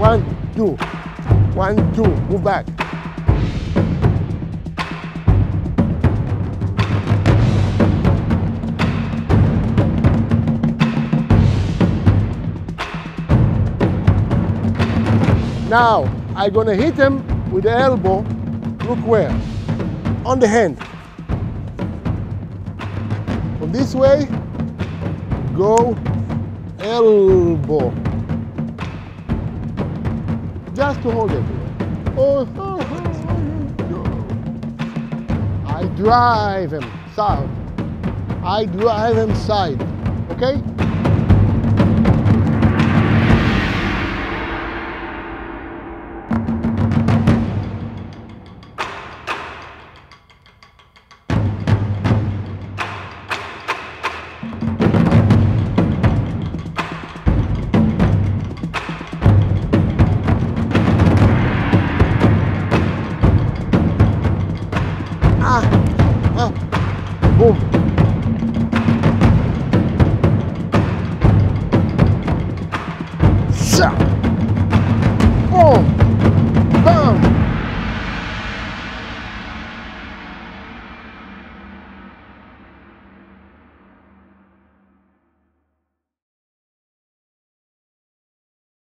One, two. One, two. Move back. Now, I'm gonna hit him with the elbow. Look where? On the hand. From this way, go elbow. Just to hold it. Oh oh, oh, oh, oh, I drive him south. I drive him side. Okay? Oh.